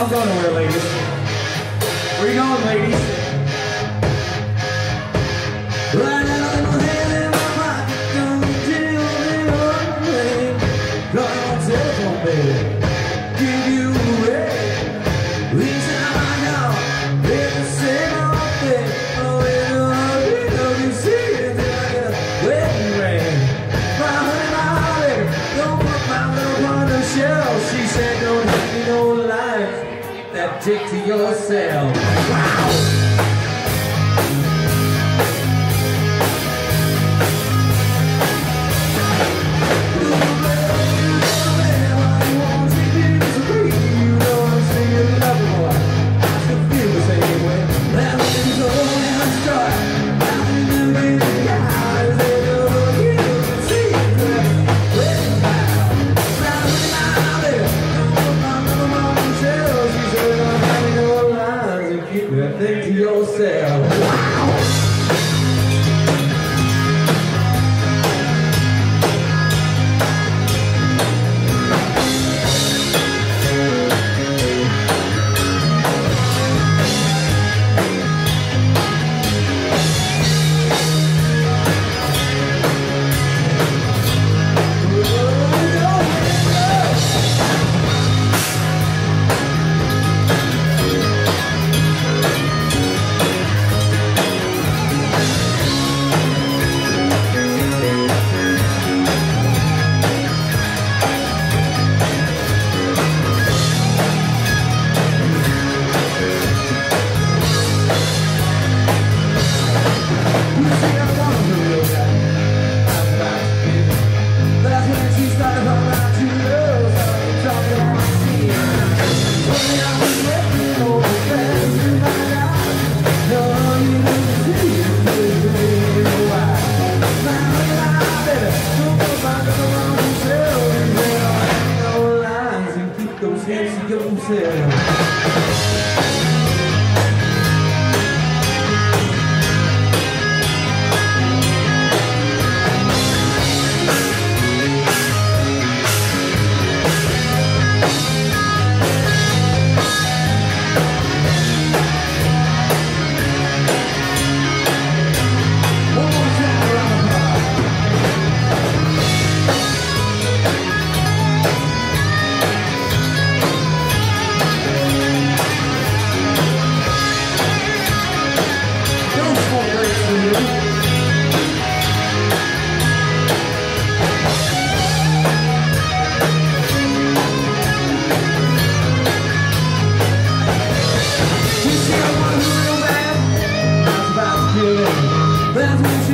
don't go nowhere, ladies. Where you going, ladies? Right out my your telephone, baby. Dick to yourself. Think to yourself, wow. Yourself.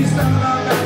Please. don't